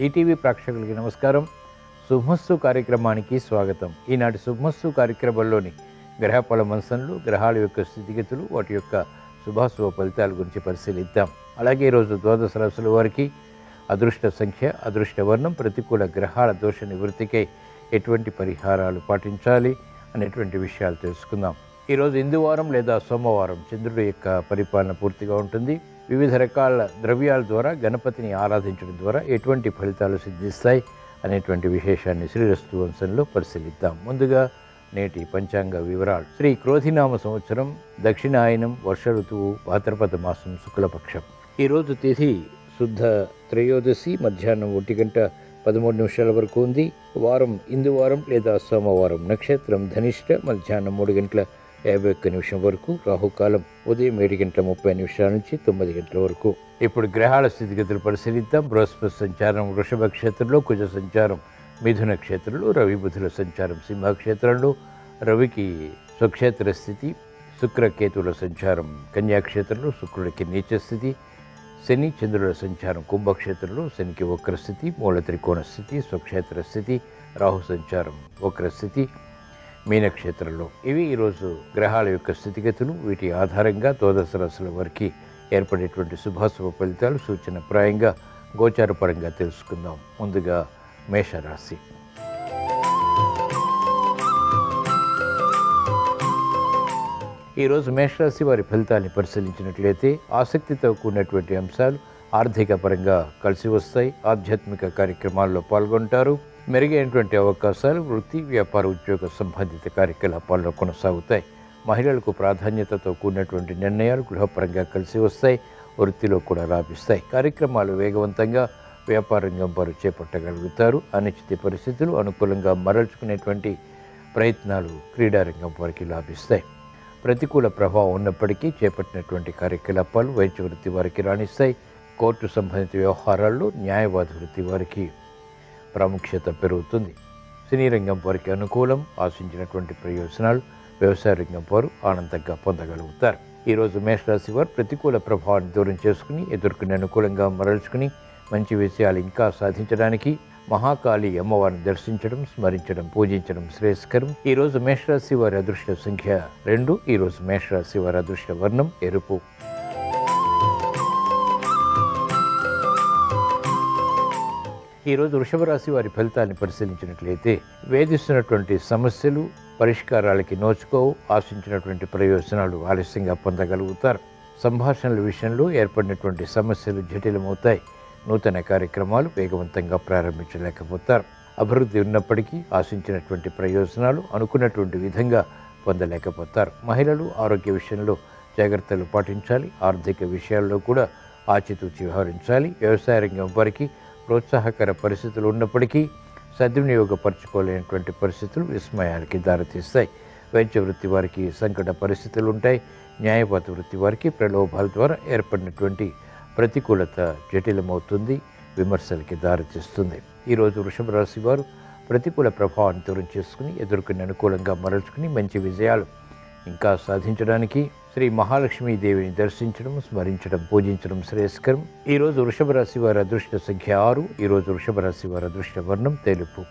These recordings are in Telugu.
ఈటీవీ ప్రేక్షకులకి నమస్కారం. శుభమస్సు కార్యక్రమానికి స్వాగతం. ఈనాటి శుభమస్సు కార్యక్రమంలోని గ్రహఫల మంసన్లు గ్రహాల యొక్క స్థితిగతులు వాటి యొక్క శుభాశుభ ఫలితాల గురించి పరిశీలిద్దాం. అలాగే ఈరోజు ద్వాదశ రాశుల వారికి అదృష్ట సంఖ్య అదృష్ట వర్ణం ప్రతికూల గ్రహాల దోష నివృత్తికై ఎటువంటి పరిహారాలు పాటించాలి అనేటువంటి విషయాలు తెలుసుకుందాం. ఈరోజు ఇందువారం లేదా సోమవారం చంద్రుడి యొక్క పరిపాలన పూర్తిగా ఉంటుంది. వివిధ రకాల ద్రవ్యాల ద్వారా గణపతిని ఆరాధించడం ద్వారా ఎటువంటి ఫలితాలు సిద్ధిస్తాయి అనేటువంటి విశేషాన్ని శ్రీరస్తు వంశంలో పరిశీలిద్దాం. ముందుగా నేటి పంచాంగ వివరాలు. శ్రీ క్రోధినామ సంవత్సరం దక్షిణాయనం వర్ష ఋతువు భాద్రపద మాసం శుక్లపక్షం. ఈరోజు తిథి శుద్ధ త్రయోదశి మధ్యాహ్నం ఒంటి గంట పదమూడు నిమిషాల వరకు ఉంది. వారం ఇందువారం లేదా సోమవారం నక్షత్రం ధనిష్ట మధ్యాహ్నం మూడు గంటల యాభై ఒక్క నిమిషం వరకు రాహుకాలం ఉదయం ఏడు గంటల ముప్పై నిమిషాల నుంచి తొమ్మిది గంటల వరకు. ఇప్పుడు గ్రహాల స్థితిగతులు పరిశీలిద్దాం. బృహస్పతి సంచారం వృషభ క్షేత్రంలో కుజ సంచారం మిథున క్షేత్రంలో రవి బుధుల సంచారం సింహ క్షేత్రంలో రవికి స్వక్షేత్ర స్థితి శుక్రకేతువుల సంచారం కన్యాక్షేత్రంలో శుక్రుడికి నీచ స్థితి శని చంద్రుల సంచారం కుంభక్షేత్రంలో శనికి వక్రస్థితి మూల త్రికోణ స్థితి స్వక్షేత్ర స్థితి రాహు సంచారం వక్రస్థితి మీనక్షేత్రంలో. ఇవి ఈరోజు గ్రహాల యొక్క స్థితిగతులు వీటి ఆధారంగా ద్వాదశ రాశుల వారికి ఏర్పడేటువంటి శుభాశుభ ఫలితాలు సూచనప్రాయంగా గోచారపరంగా తెలుసుకుందాం. ముందుగా మేషరాశి. ఈరోజు మేషరాశి వారి ఫలితాన్ని పరిశీలించినట్లయితే ఆసక్తితో కూడినటువంటి అంశాలు ఆర్థిక పరంగా కలిసి వస్తాయి. ఆధ్యాత్మిక కార్యక్రమాల్లో పాల్గొంటారు. మెరుగైనటువంటి అవకాశాలు వృత్తి వ్యాపార ఉద్యోగ సంబంధిత కార్యకలాపాల్లో కొనసాగుతాయి. మహిళలకు ప్రాధాన్యతతో కూడినటువంటి నిర్ణయాలు గృహపరంగా కలిసి వస్తాయి వృత్తిలో కూడా లాభిస్తాయి కార్యక్రమాలు వేగవంతంగా వ్యాపార రంగం వారు చేపట్టగలుగుతారు. అనిశ్చిత పరిస్థితులు అనుకూలంగా మరల్చుకునేటువంటి ప్రయత్నాలు క్రీడారంగం వారికి లాభిస్తాయి. ప్రతికూల ప్రభావం ఉన్నప్పటికీ చేపట్టినటువంటి కార్యకలాపాలు వైద్య వృత్తి వారికి రాణిస్తాయి. కోర్టు సంబంధిత వ్యవహారాల్లో న్యాయవాద వృత్తి వారికి ప్రాముఖ్యత పెరుగుతుంది. సినీ రంగం వారికి అనుకూలం ఆశించినటువంటి ప్రయోజనాలు వ్యవసాయ రంగం వారు ఆనందంగా పొందగలుగుతారు. ఈరోజు మేషరాశి వారు ప్రతికూల ప్రభావాన్ని దూరం చేసుకుని ఎదుర్కొని అనుకూలంగా మరల్చుకుని మంచి విషయాలు ఇంకా సాధించడానికి మహాకాళి అమ్మవారిని దర్శించడం స్మరించడం పూజించడం శ్రేయస్కరం. ఈ రోజు మేషరాశి వారి అదృష్ట సంఖ్య రెండు ఈ రోజు మేషరాశి వారి అదృష్ట వర్ణం ఎరుపు. ఈరోజు వృషభ రాశి వారి ఫలితాన్ని పరిశీలించినట్లయితే వేధిస్తున్నటువంటి సమస్యలు పరిష్కారాలకి నోచుకోవు ఆశించినటువంటి ప్రయోజనాలు ఆలస్యంగా పొందగలుగుతారు. సంభాషణల విషయంలో ఏర్పడినటువంటి సమస్యలు జటిలమవుతాయి. నూతన కార్యక్రమాలు వేగవంతంగా ప్రారంభించలేకపోతారు. అభివృద్ధి ఉన్నప్పటికీ ఆశించినటువంటి ప్రయోజనాలు అనుకున్నటువంటి విధంగా పొందలేకపోతారు. మహిళలు ఆరోగ్య విషయంలో జాగ్రత్తలు పాటించాలి. ఆర్థిక విషయాల్లో కూడా ఆచితూచి వ్యవహరించాలి. వ్యవసాయ రంగం వారికి ప్రోత్సాహకర పరిస్థితులు ఉన్నప్పటికీ సద్వినియోగపరచుకోలేనటువంటి పరిస్థితులు విస్మయానికి దారితీస్తాయి. వైద్య వృత్తి వారికి సంకట పరిస్థితులు ఉంటాయి. న్యాయపాత వృత్తి వారికి ప్రలోభాల ద్వారా ఏర్పడినటువంటి ప్రతికూలత జటిలమవుతుంది విమర్శలకి దారితీస్తుంది. ఈరోజు వృషభ రాశి వారు ప్రతికూల ప్రభావాన్ని దూరం చేసుకుని ఎదుర్కొని అనుకూలంగా మరల్చుకుని మంచి విజయాలు ఇంకా సాధించడానికి శ్రీ మహాలక్ష్మీదేవిని దర్శించడం స్మరించడం పూజించడం శ్రేయస్కరం. ఈరోజు వృషభ రాశి వారి అదృష్ట సంఖ్య ఆరు. ఈరోజు వృషభ రాశి వారి అదృష్ట వర్ణం తెలుపు.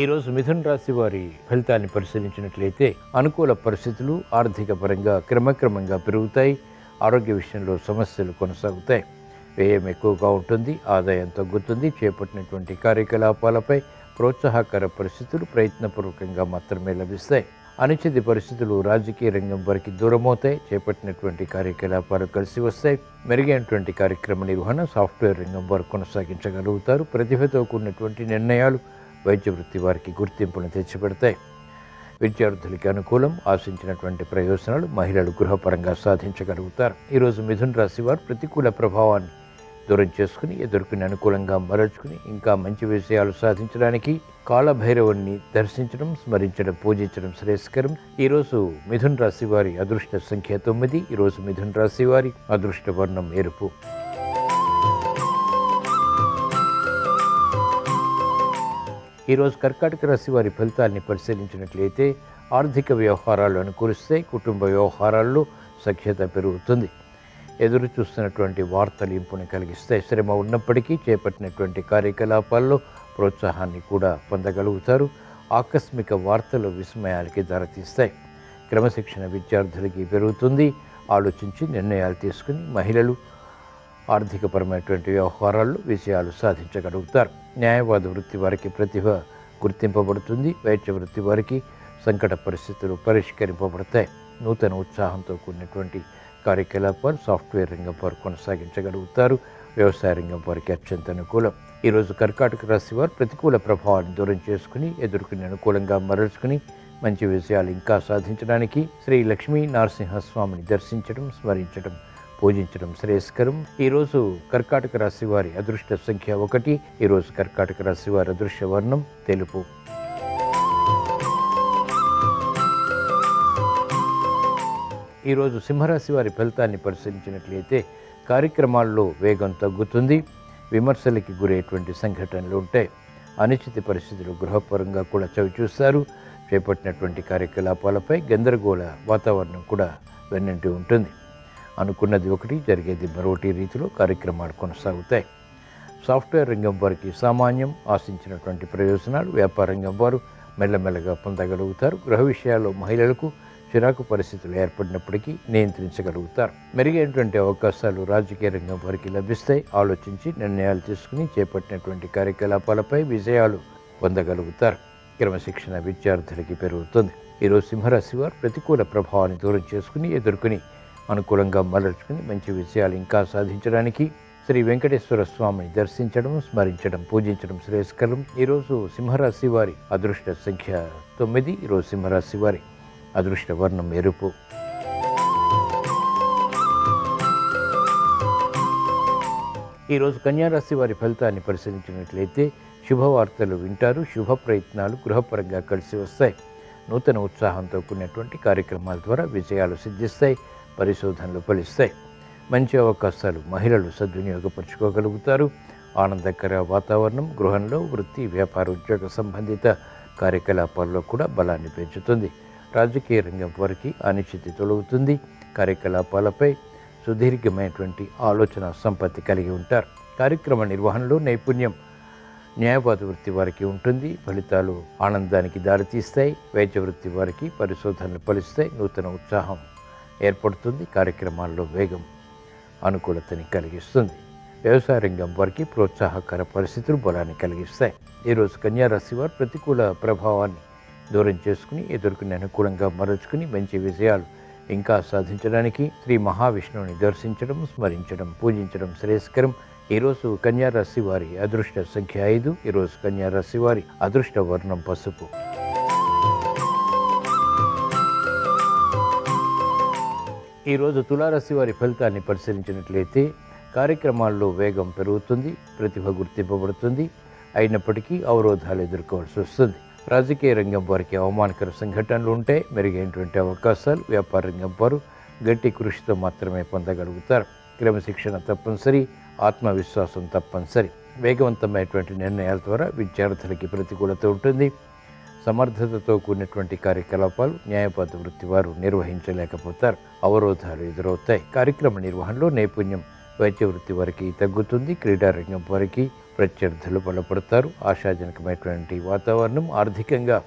ఈరోజు మిథున రాశి వారి ఫలితాన్ని పరిశీలించినట్లయితే అనుకూల పరిస్థితులు ఆర్థిక పరంగా క్రమక్రమంగా పెరుగుతాయి. ఆరోగ్య విషయంలో సమస్యలు కొనసాగుతాయి. వ్యయం ఎక్కువగా ఉంటుంది ఆదాయం తగ్గుతుంది చేపట్టినటువంటి కార్యకలాపాలపై ప్రోత్సాహకర పరిస్థితులు ప్రయత్నపూర్వకంగా మాత్రమే లభిస్తాయి. అనిశ్చిత పరిస్థితులు రాజకీయ రంగం వారికి దూరమవుతాయి. చేపట్టినటువంటి కార్యకలాపాలు కలిసి వస్తాయి. మెరుగైనటువంటి కార్యక్రమ నిర్వహణ సాఫ్ట్వేర్ రంగం వారు కొనసాగించగలుగుతారు. ప్రతిభతో కూడినటువంటి నిర్ణయాలు వైద్య వృత్తి వారికి గుర్తింపును తెచ్చిపెడతాయి. విద్యార్థులకి అనుకూలం ఆశించినటువంటి ప్రయోజనాలు మహిళలు గృహపరంగా సాధించగలుగుతారు. ఈరోజు మిథున్ రాశి వారు ప్రతికూల ప్రభావాన్ని దూరం చేసుకుని ఎదుర్కొని అనుకూలంగా మరల్చుకుని ఇంకా మంచి విషయాలు సాధించడానికి కాలభైరవుణ్ణి దర్శించడం స్మరించడం పూజించడం శ్రేయస్కరం. ఈరోజు మిథున్ రాశి వారి అదృష్ట సంఖ్య తొమ్మిది. ఈరోజు మిథున్ రాశి వారి అదృష్ట వర్ణం ఎరుపు. ఈరోజు కర్కాటక రాశి వారి ఫలితాల్ని పరిశీలించినట్లయితే ఆర్థిక వ్యవహారాలు అనుకూలిస్తే కుటుంబ వ్యవహారాల్లో సఖ్యత పెరుగుతుంది. ఎదురు చూస్తున్నటువంటి వార్తలు ఇంపుని కలిగిస్తాయి శ్రమ ఉన్నప్పటికీ చేపట్టినటువంటి కార్యకలాపాల్లో ప్రోత్సాహాన్ని కూడా పొందగలుగుతారు. ఆకస్మిక వార్తలు విస్మయాలకి దారితీస్తాయి క్రమశిక్షణ విద్యార్థులకి పెరుగుతుంది. ఆలోచించి నిర్ణయాలు తీసుకుని మహిళలు ఆర్థికపరమైనటువంటి వ్యవహారాల్లో విజయాలు సాధించగలుగుతారు. న్యాయవాద వృత్తి వారికి ప్రతిభ గుర్తింపబడుతుంది. వైద్య వృత్తి వారికి సంకట పరిస్థితులు పరిష్కరింపబడతాయి. నూతన ఉత్సాహంతో కూడినటువంటి కార్యకలాపాలు సాఫ్ట్వేర్ రంగం వారు కొనసాగించగలుగుతారు. వ్యవసాయ రంగం వారికి అత్యంత అనుకూలం. ఈరోజు కర్కాటక రాశి వారు ప్రతికూల ప్రభావాన్ని దూరం చేసుకుని ఎదుర్కొని అనుకూలంగా మరల్చుకుని మంచి విజయాలు ఇంకా సాధించడానికి శ్రీ లక్ష్మీ నరసింహస్వామిని దర్శించడం స్మరించడం పూజించడం శ్రేయస్కరం. ఈరోజు కర్కాటక రాశి వారి అదృష్ట సంఖ్య ఒకటి. ఈరోజు కర్కాటక రాశి వారి అదృశ్య వర్ణం తెలుపు. ఈరోజు సింహరాశి వారి ఫలితాన్ని పరిశీలించినట్లయితే కార్యక్రమాల్లో వేగం తగ్గుతుంది విమర్శలకి గురయ్యేటువంటి సంఘటనలు ఉంటాయి. అనిశ్చిత పరిస్థితులు గృహపరంగా కూడా చవిచూస్తారు చేపట్టినటువంటి కార్యకలాపాలపై గందరగోళ వాతావరణం కూడా వెన్నంటి ఉంటుంది. అనుకున్నది ఒకటి జరిగేది మరొకటి రీతిలో కార్యక్రమాలు కొనసాగుతాయి. సాఫ్ట్వేర్ రంగం వారికి సామాన్యం ఆశించినటువంటి ప్రయోజనాలు వ్యాపార రంగం వారు మెల్లమెల్లగా పొందగలుగుతారు. గృహ విషయాల్లో మహిళలకు చిరాకు పరిస్థితులు ఏర్పడినప్పటికీ నియంత్రించగలుగుతారు. మెరుగైనటువంటి అవకాశాలు రాజకీయ రంగం వారికి లభిస్తాయి. ఆలోచించి నిర్ణయాలు తీసుకుని చేపట్టినటువంటి కార్యకలాపాలపై విజయాలు పొందగలుగుతారు. క్రమశిక్షణ విద్యార్థులకి పెరుగుతుంది. ఈరోజు సింహరాశి వారు ప్రతికూల ప్రభావాన్ని దూరం చేసుకుని ఎదుర్కొని అనుకూలంగా మరల్చుకుని మంచి విజయాలు ఇంకా సాధించడానికి శ్రీ వెంకటేశ్వర స్వామిని దర్శించడం స్మరించడం పూజించడం శ్రేయస్కరం. ఈరోజు సింహరాశి వారి అదృష్ట సంఖ్య తొమ్మిది. ఈరోజు సింహరాశి వారి అదృష్ట వర్ణం ఎరుపు. ఈరోజు కన్యారాశి వారి ఫలితాన్ని పరిశీలించినట్లయితే శుభవార్తలు వింటారు శుభ ప్రయత్నాలు గృహపరంగా కలిసి వస్తాయి. నూతన ఉత్సాహంతో కూడినటువంటి కార్యక్రమాల ద్వారా విజయాలు సిద్ధిస్తాయి పరిశోధనలు ఫలిస్తాయి. మంచి అవకాశాలు మహిళలు సద్వినియోగపరచుకోగలుగుతారు. ఆనందకర వాతావరణం గృహంలో వృత్తి వ్యాపార ఉద్యోగ సంబంధిత కార్యకలాపాల్లో కూడా బలాన్ని పెంచుతుంది. రాజకీయ రంగం వారికి అనిశ్చితి తొలగుతుంది. కార్యకలాపాలపై సుదీర్ఘమైనటువంటి ఆలోచన సంపత్తి కలిగి ఉంటారు. కార్యక్రమ నిర్వహణలో నైపుణ్యం న్యాయవాద వృత్తి వారికి ఉంటుంది. ఫలితాలు ఆనందానికి దారితీస్తాయి. వైద్య వృత్తి వారికి పరిశోధనలు ఫలిస్తాయి. నూతన ఉత్సాహం ఏర్పడుతుంది. కార్యక్రమాల్లో వేగం అనుకూలతని కలిగిస్తుంది. వ్యవసాయ రంగం వారికి ప్రోత్సాహకర పరిస్థితులు బలాన్ని కలిగిస్తాయి. ఈరోజు కన్యారాశి వారు ప్రతికూల ప్రభావాన్ని దూరం చేసుకుని ఎదుర్కొని అనుకూలంగా మరుచుకుని మంచి విజయాలు ఇంకా సాధించడానికి శ్రీ మహావిష్ణువుని దర్శించడం స్మరించడం పూజించడం శ్రేయస్కరం. ఈరోజు కన్యారాశి వారి అదృష్ట సంఖ్య ఐదు. ఈరోజు కన్యారాశి వారి అదృష్ట వర్ణం పసుపు. ఈరోజు తులారాశి వారి ఫలితాన్ని పరిశీలించినట్లయితే కార్యక్రమాల్లో వేగం పెరుగుతుంది ప్రతిభ గుర్తింపబడుతుంది. అయినప్పటికీ అవరోధాలు ఎదుర్కోవాల్సి వస్తుంది. రాజకీయ రంగం వారికి అవమానకర సంఘటనలు ఉంటే మెరుగైనటువంటి అవకాశాలు వ్యాపార రంగం వారు గట్టి కృషితో మాత్రమే పొందగలుగుతారు. క్రమశిక్షణ తప్పనిసరి ఆత్మవిశ్వాసం తప్పనిసరి. వేగవంతమైనటువంటి నిర్ణయాల ద్వారా విద్యార్థులకి ప్రతికూలత ఉంటుంది. సమర్థతతో కూడినటువంటి కార్యకలాపాలు న్యాయపాత వృత్తి వారు నిర్వహించలేకపోతారు. అవరోధాలు ఎదురవుతాయి. కార్యక్రమ నిర్వహణలో నైపుణ్యం వైద్య వృత్తి వారికి తగ్గుతుంది. క్రీడారంగం వారికి ప్రత్యర్థులు బలపడతారు. ఆశాజనకమైనటువంటి వాతావరణం ఆర్థికంగా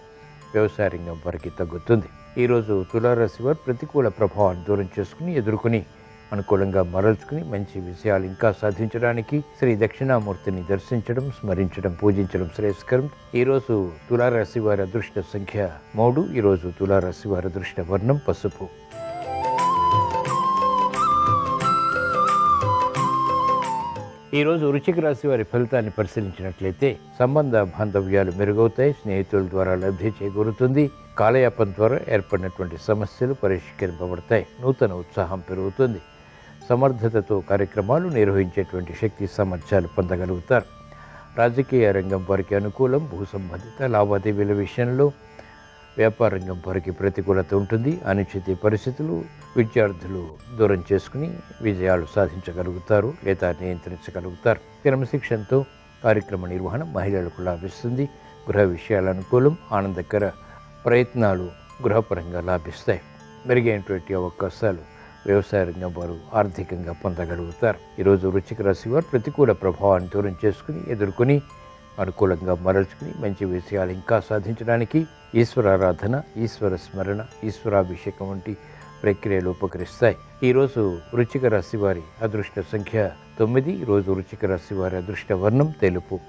వ్యవసాయ రంగం వారికి తగ్గుతుంది. ఈరోజు తులారాశి వారు ప్రతికూల ప్రభావాన్ని దూరం చేసుకుని ఎదుర్కొని అనుకూలంగా మరల్చుకుని మంచి విషయాలు ఇంకా సాధించడానికి శ్రీ దక్షిణామూర్తిని దర్శించడం స్మరించడం పూజించడం శ్రేయస్కరం. ఈరోజు తులారాశి వారి అదృష్ట సంఖ్య మూడు. ఈరోజు తులారాశి వారి అదృష్ట వర్ణం పసుపు. ఈరోజు వృశ్చిక రాశి వారి ఫలితాన్ని పరిశీలించినట్లయితే సంబంధ బాంధవ్యాలు మెరుగవుతాయి స్నేహితుల ద్వారా లబ్ధి చేకూరుతుంది కాలయాపన ద్వారా ఏర్పడినటువంటి సమస్యలు పరిష్కరింపబడతాయి నూతన ఉత్సాహం పెరుగుతుంది. సమర్థతతో కార్యక్రమాలు నిర్వహించేటువంటి శక్తి సామర్థ్యాలు పొందగలుగుతారు. రాజకీయ రంగం వారికి అనుకూలం భూ సంబంధిత లావాదేవీల విషయంలో వ్యాపార రంగం వారికి ప్రతికూలత ఉంటుంది. అనిశ్చిత పరిస్థితులు విద్యార్థులు దూరం చేసుకుని విజయాలు సాధించగలుగుతారు లేదా నియంత్రించగలుగుతారు. క్రమశిక్షణతో కార్యక్రమ నిర్వహణ మహిళలకు లాభిస్తుంది. గృహ విషయాల అనుకూలం ఆనందకర ప్రయత్నాలు గృహపరంగా లాభిస్తాయి. మెరుగైనటువంటి అవకాశాలు వ్యవసాయ రంగం వారు ఆర్థికంగా పొందగలుగుతారు. ఈరోజు వృశ్చిక రాశి వారు ప్రతికూల ప్రభావాన్ని దూరం చేసుకుని ఎదుర్కొని అనుకూలంగా మరల్చుకుని మంచి విషయాలు ఇంకా సాధించడానికి ఈశ్వరారాధన ఈశ్వర స్మరణ ఈశ్వరాభిషేకం వంటి ప్రక్రియలు ఉపకరిస్తాయి. ఈరోజు వృచ్చిక రాశి వారి అదృష్ట సంఖ్య తొమ్మిది. ఈరోజు వృచ్చిక రాశి వారి అదృష్ట వర్ణం తెలుపు.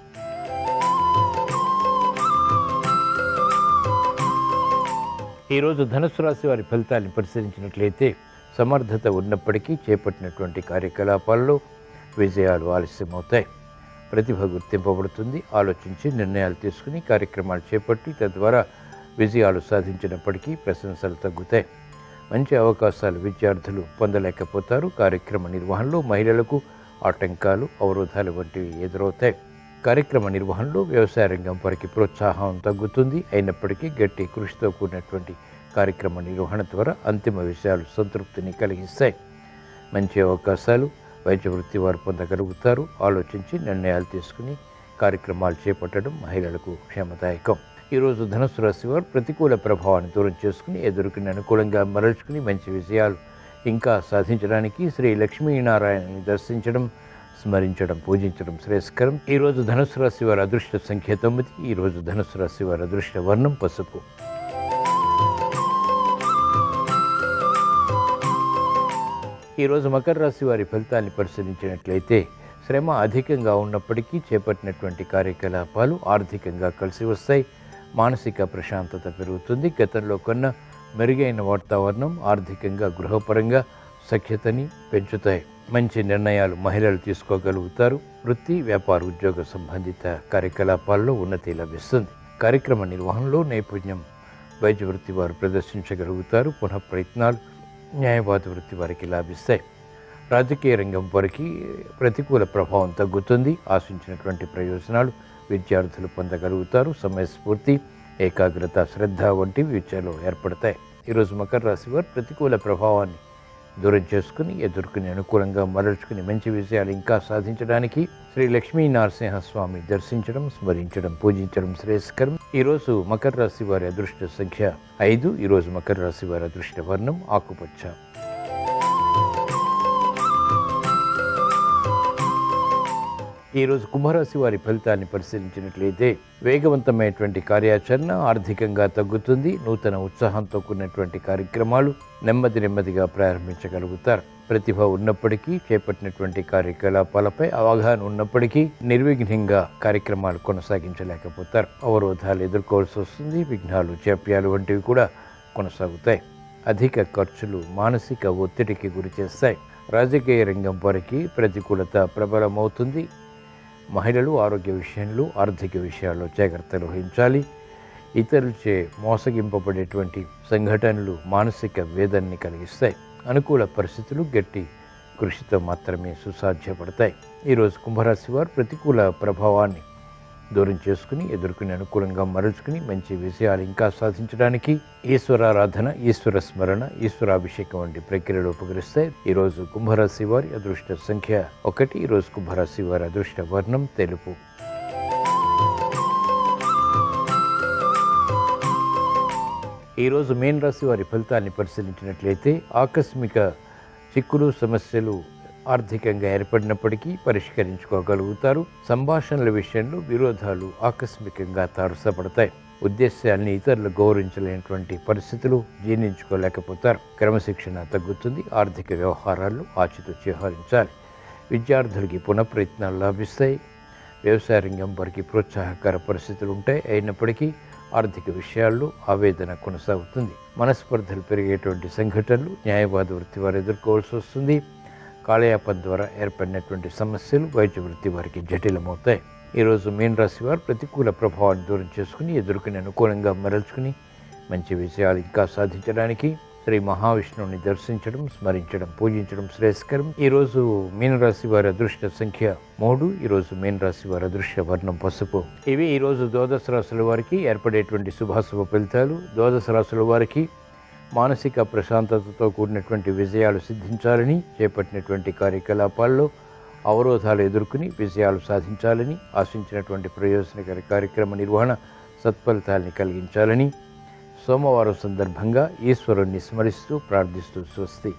ఈరోజు ధనుసు రాశి వారి ఫలితాన్ని పరిశీలించినట్లయితే సమర్థత ఉన్నప్పటికీ చేపట్టినటువంటి కార్యకలాపాల్లో విజయాలు ఆలస్యమవుతాయి. ప్రతిభ గుర్తింపబడుతుంది. ఆలోచించి నిర్ణయాలు తీసుకుని కార్యక్రమాలు చేపట్టి తద్వారా విజయాలు సాధించినప్పటికీ ప్రశంసలు తగ్గుతాయి. మంచి అవకాశాలు విద్యార్థులు పొందలేకపోతారు. కార్యక్రమ నిర్వహణలో మహిళలకు ఆటంకాలు అవరోధాలు వంటివి ఎదురవుతాయి. కార్యక్రమ నిర్వహణలో వ్యవసాయ రంగం వారికి ప్రోత్సాహం తగ్గుతుంది. అయినప్పటికీ గట్టి కృషితో కూడినటువంటి కార్యక్రమ నిర్వహణ ద్వారా అంతిమ విషయాలు సంతృప్తిని కలిగిస్తాయి. మంచి అవకాశాలు వైద్య వృత్తి వారు పొందగలుగుతారు. ఆలోచించి నిర్ణయాలు తీసుకుని కార్యక్రమాలు చేపట్టడం మహిళలకు క్షేమదాయకం. ఈరోజు ధనుసు రాశి వారు ప్రతికూల ప్రభావాన్ని దూరం చేసుకుని ఎదురుకుని అనుకూలంగా మరల్చుకుని మంచి విజయాలు ఇంకా సాధించడానికి శ్రీ లక్ష్మీనారాయణని దర్శించడం స్మరించడం పూజించడం శ్రేయస్కరం. ఈరోజు ధనుసు రాశి వారి అదృష్ట సంఖ్య తొమ్మిది ఈరోజు ధనుసు రాశి వారి అదృష్ట వర్ణం పసుపు. ఈరోజు మకర రాశి వారి ఫలితాన్ని పరిశీలించినట్లయితే శ్రమ అధికంగా ఉన్నప్పటికీ చేపట్టినటువంటి కార్యకలాపాలు ఆర్థికంగా కలిసి వస్తాయి. మానసిక ప్రశాంతత పెరుగుతుంది. గతంలో కొన్న మెరుగైన వాతావరణం ఆర్థికంగా గృహపరంగా సఖ్యతని పెంచుతాయి. మంచి నిర్ణయాలు మహిళలు తీసుకోగలుగుతారు. వృత్తి వ్యాపార ఉద్యోగ సంబంధిత కార్యకలాపాల్లో ఉన్నతి లభిస్తుంది. కార్యక్రమ నిర్వహణలో నైపుణ్యం వైద్య వృత్తి వారు ప్రదర్శించగలుగుతారు. పునః ప్రయత్నాలు న్యాయవాద వృత్తి వారికి లాభిస్తాయి రాజకీయ రంగం వారికి ప్రతికూల ప్రభావం తగ్గుతుంది. ఆశించినటువంటి ప్రయోజనాలు విద్యార్థులు పొందగలుగుతారు. సమయస్ఫూర్తి ఏకాగ్రత శ్రద్ధ వంటివి విద్యలో ఏర్పడతాయి. ఈరోజు మకర రాశి వారు ప్రతికూల ప్రభావాన్ని దూరం చేసుకుని ఎదుర్కొని అనుకూలంగా మరల్చుకుని మంచి విషయాలు ఇంకా సాధించడానికి శ్రీ లక్ష్మీ నరసింహస్వామి దర్శించడం స్మరించడం పూజించడం శ్రేయస్కరం. ఈరోజు మకర రాశి వారి అదృష్ట సంఖ్య ఐదు. ఈరోజు మకర రాశి వారి అదృష్ట వర్ణం ఆకుపచ్చ. ఈరోజు కుంభరాశి వారి ఫలితాన్ని పరిశీలించినట్లయితే వేగవంతమైనటువంటి కార్యాచరణ ఆర్థికంగా తగ్గుతుంది నూతన ఉత్సాహంతో కూడినటువంటి కార్యక్రమాలు నెమ్మది నెమ్మదిగా ప్రారంభించగలుగుతారు. ప్రతిభ ఉన్నప్పటికీ చేపట్టినటువంటి కార్యకలాపాలపై అవగాహన ఉన్నప్పటికీ నిర్విఘ్నంగా కార్యక్రమాలు కొనసాగించలేకపోతారు. అవరోధాలు ఎదుర్కోవాల్సి వస్తుంది విఘ్నాలు జాప్యాలు వంటివి కూడా కొనసాగుతాయి. అధిక ఖర్చులు మానసిక ఒత్తిడికి గురి చేస్తాయి. రాజకీయ రంగం వారికి ప్రతికూలత ప్రబలమవుతుంది. మహిళలు ఆరోగ్య విషయంలో ఆర్థిక విషయాల్లో జాగ్రత్తలు వహించాలి ఇతరులచే మోసగింపబడేటువంటి సంఘటనలు మానసిక వేదనని కలిగిస్తాయి. అనుకూల పరిస్థితులు గట్టి కృషితో మాత్రమే సుసాధ్యపడతాయి. ఈరోజు కుంభరాశి వారు ప్రతికూల ప్రభావాన్ని దూరం చేసుకుని ఎదుర్కొని అనుకూలంగా మరల్చుకుని మంచి విషయాలు ఇంకా సాధించడానికి ఈశ్వరారాధన ఈశ్వర స్మరణ ఈశ్వరాభిషేకం వంటి ప్రక్రియలు ఉపకరిస్తాయి. ఈరోజు కుంభరాశి వారి అదృష్ట సంఖ్య ఒకటి. ఈరోజు కుంభరాశి వారి అదృష్ట వర్ణం తెలుపు. ఈరోజు మేన్ రాశి వారి ఫలితాన్ని పరిశీలించినట్లయితే ఆకస్మిక చిక్కులు సమస్యలు ఆర్థికంగా ఏర్పడినప్పటికీ పరిష్కరించుకోగలుగుతారు. సంభాషణల విషయంలో విరోధాలు ఆకస్మికంగా తారసపడతాయి. ఉద్దేశాన్ని ఇతరులు గౌరవించలేనటువంటి పరిస్థితులు జీర్ణించుకోలేకపోతారు. క్రమశిక్షణ తగ్గుతుంది. ఆర్థిక వ్యవహారాల్లో ఆచితూచి వ్యవహరించాలి. విద్యార్థులకి పునఃప్రయత్నాలు లాభిస్తాయి. వ్యవసాయ రంగం వారికి ప్రోత్సాహకర పరిస్థితులు ఉంటాయి. అయినప్పటికీ ఆర్థిక విషయాల్లో ఆవేదన కొనసాగుతుంది. మనస్పర్ధలు పెరిగేటువంటి సంఘటనలు న్యాయవాద వృత్తి వారు ఎదుర్కోవాల్సి వస్తుంది. కాలయాపన ద్వారా ఏర్పడినటువంటి సమస్యలు వైద్య వృత్తి వారికి జటిలమవుతాయి. ఈరోజు మీన రాశి వారు ప్రతికూల ప్రభావాన్ని దూరం చేసుకుని ఎదుర్కొని అనుకూలంగా మరల్చుకుని మంచి విషయాలు ఇంకా సాధించడానికి శ్రీ మహావిష్ణువుని దర్శించడం స్మరించడం పూజించడం శ్రేయస్కరం. ఈరోజు మీనరాశి వారి అదృష్ట సంఖ్య మూడు ఈరోజు మీనరాశి వారి అదృష్ట వర్ణం పసుపు. ఇవి ఈరోజు ద్వాదశ రాశుల వారికి ఏర్పడేటువంటి శుభాశుభ ఫలితాలు. ద్వాదశ రాశుల వారికి మానసిక ప్రశాంతతతో కూడినటువంటి విజయాలు సిద్ధించాలని చేపట్టినటువంటి కార్యకలాపాల్లో అవరోధాలు ఎదుర్కొని విజయాలు సాధించాలని ఆశించినటువంటి ప్రయోజనకర కార్యక్రమ నిర్వహణ సత్ఫలితాల్ని కలిగించాలని సోమవారం సందర్భంగా ఈశ్వరుణ్ణి స్మరిస్తూ ప్రార్థిస్తూ స్వస్తి.